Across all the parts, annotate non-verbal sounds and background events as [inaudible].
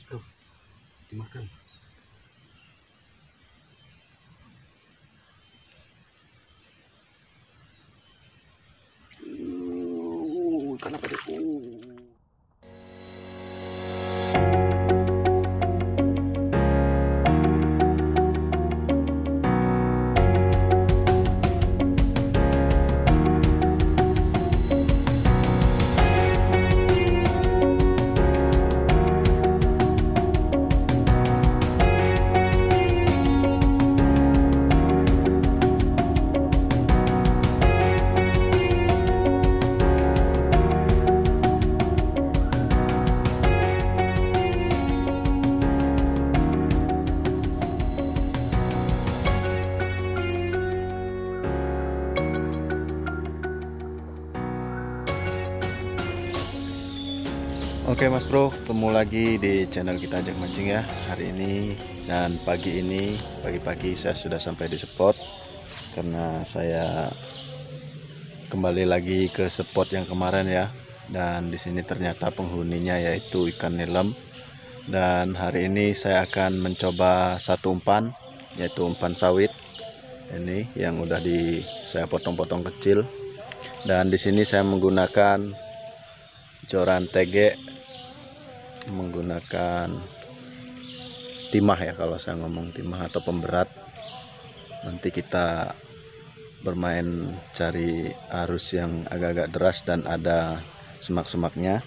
mas bro dimakan Uh, ikan apa deh? Uh. Oke Mas Bro, ketemu lagi di channel kita Ajak Mancing ya Hari ini. Dan pagi ini, pagi-pagi saya sudah sampai di spot Karena saya kembali lagi ke spot yang kemarin ya. Dan di sini ternyata penghuninya yaitu ikan nilam. Dan hari ini saya akan mencoba satu umpan Yaitu umpan sawit. Ini yang udah di saya potong-potong kecil. Dan di sini saya menggunakan joran TG menggunakan timah ya kalau saya ngomong timah atau pemberat. Nanti kita bermain cari arus yang agak-agak deras dan ada semak-semaknya.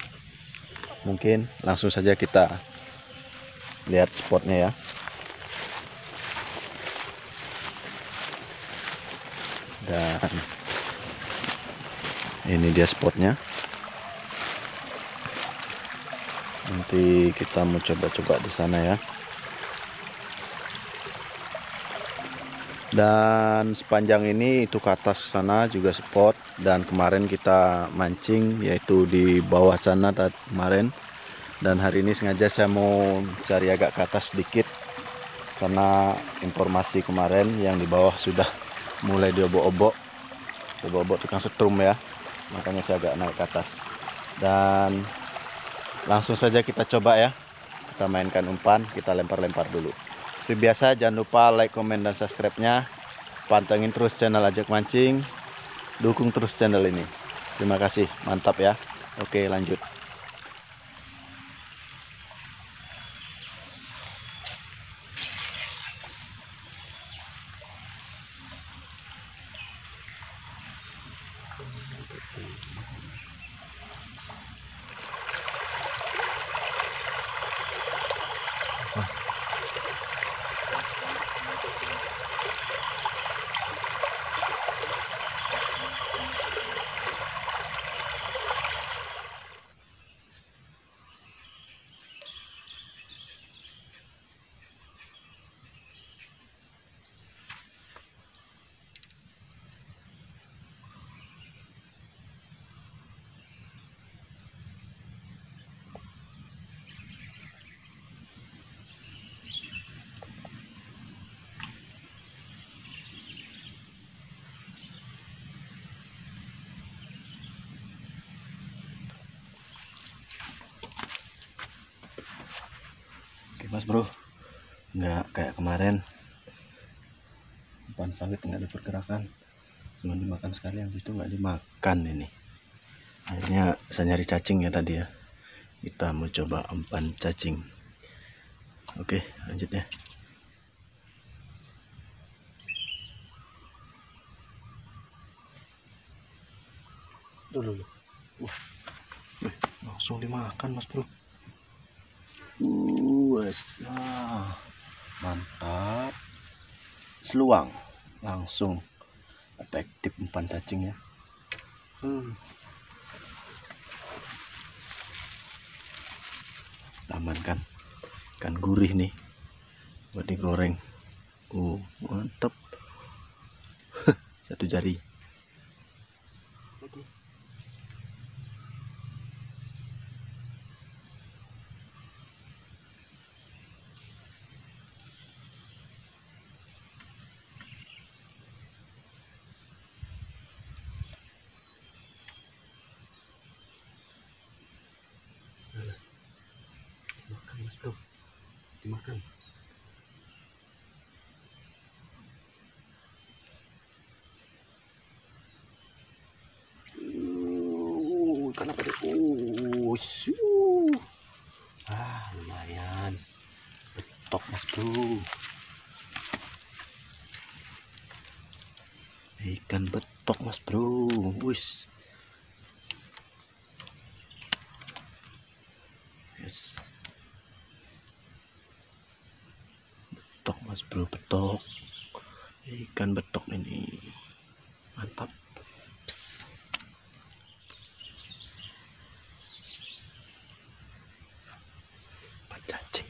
Mungkin langsung saja kita lihat spotnya ya. Dan ini dia spotnya nanti kita mau coba-coba di sana ya. Dan sepanjang ini itu ke atas sana juga spot. Dan kemarin kita mancing yaitu di bawah sana tadi kemarin. Dan hari ini sengaja saya mau cari agak ke atas sedikit. Karena informasi kemarin yang di bawah sudah mulai diobok-obok. Diobok-obok tukang setrum ya. Makanya saya agak naik ke atas. Dan langsung saja kita coba ya. Kita mainkan umpan kita lempar-lempar dulu. Seperti biasa jangan lupa like comment dan subscribe nya pantengin terus channel ajak mancing. Dukung terus channel ini. Terima kasih. Mantap ya. Oke lanjut mas bro. Nggak kayak kemarin. Umpan sawit nggak ada pergerakan cuma dimakan sekali habis itu nggak dimakan ini. Akhirnya saya nyari cacing ya tadi ya. Kita mau coba umpan cacing. Oke lanjut ya. Dulu Wah, langsung dimakan mas bro Wes, nah, mantap. Seluang langsung efektif umpan cacing ya. Hmm. Aman kan? Ikan gurih nih buat digoreng. Uh, mantap. [laughs] Satu jari. Bro dimakan. Uh ikan apa uh shoo. ah lumayan. Betok mas bro. Ikan betok mas bro. Wis. Yes betok mas bro betok. Ikan betok ini. Mantap Psst. cacing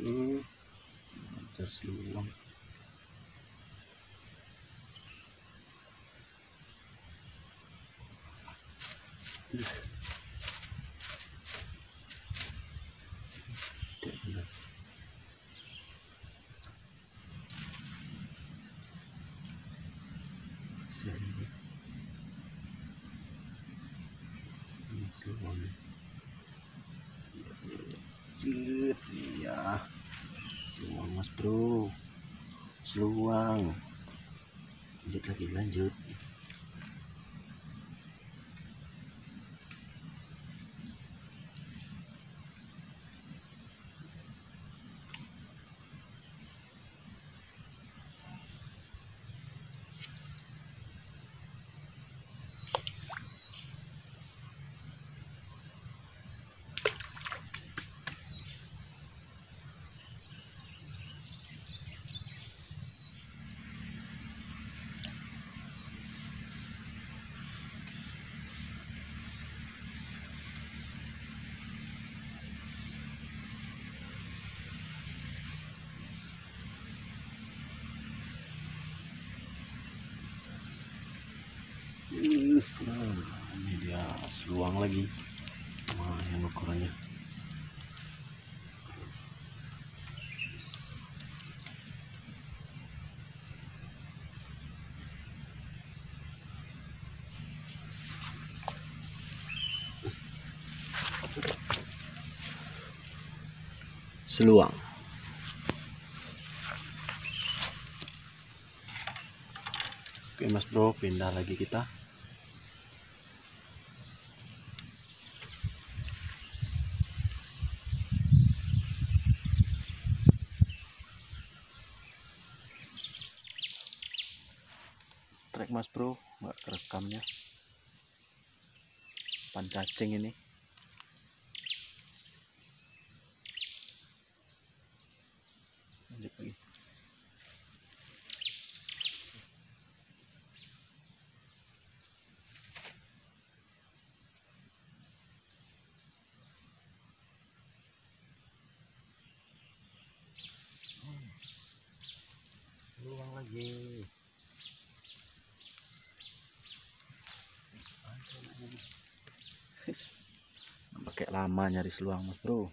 Hmm. Ajar seluang. Ih. Tidak benar. Sini. Ini seluang. Jit, iya. Seluang mas bro. Seluang. Lanjut lagi lanjut. Nah, ini dia seluang lagi. Wah, yang ukurannya. Seluang. Oke mas bro, pindah lagi kita. Nggak kerekamnya. Pancacing ini. Lanjut lagi. Luang lagi. Pakai lama nyari seluang mas bro.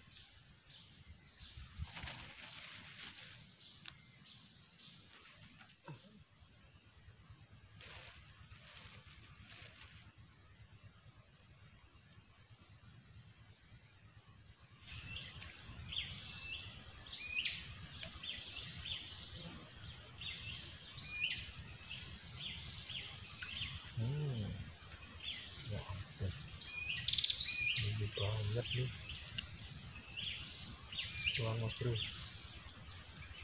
Banget nih. Mas bro.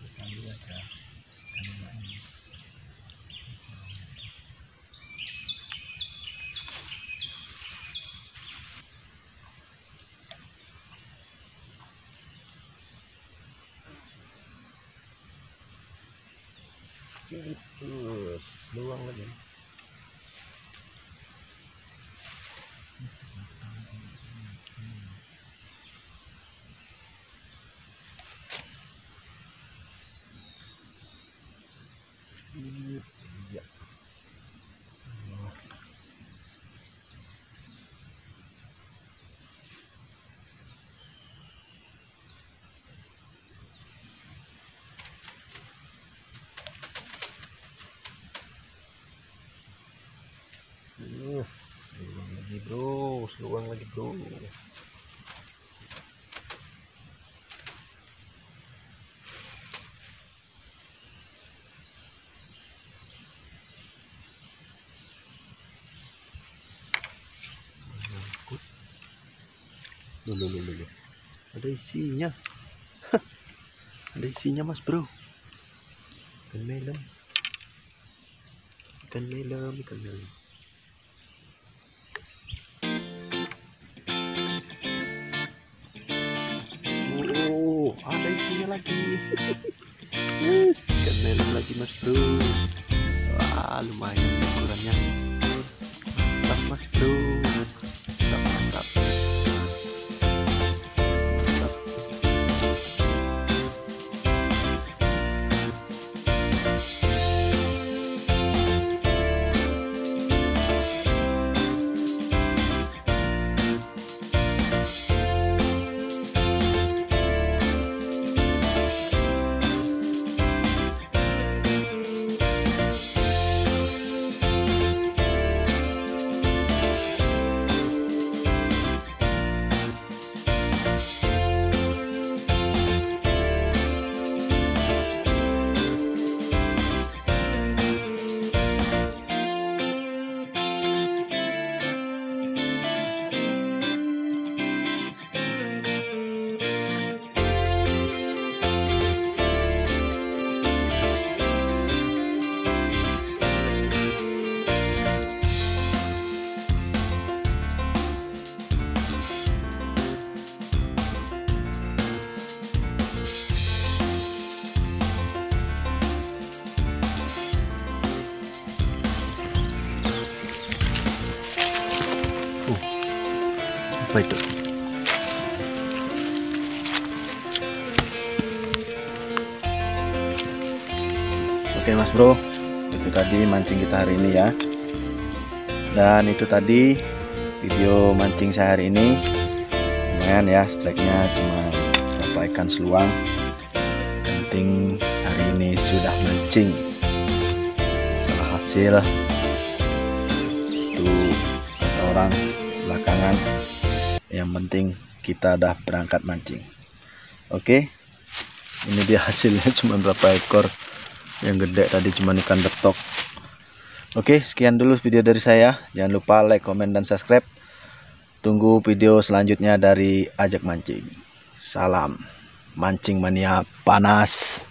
Kita lihat ya. Kamera ini. Terus, luang lagi. Iya. Hmm, seluang lagi bro, seluang lagi bro. Loh, loh, loh, loh. Ada isinya. Ada isinya mas bro. Ikan melon. Ikan melon, ikan melon. Yes, melon lagi mas bro. Wah, lumayan ukurannya. Oke mas bro. Itu tadi mancing kita hari ini ya. Dan itu tadi video mancing saya hari ini. Lumayan ya strike-nya cuma berapa ikan seluang. Penting hari ini sudah mancing. Masalah hasil itu orang belakangan. Yang penting kita udah berangkat mancing. Oke ini dia hasilnya [laughs] cuma berapa ekor yang gede tadi cuma ikan betok. Oke sekian dulu video dari saya. Jangan lupa like comment dan subscribe. Tunggu video selanjutnya dari ajak mancing. Salam. Mancing mania panas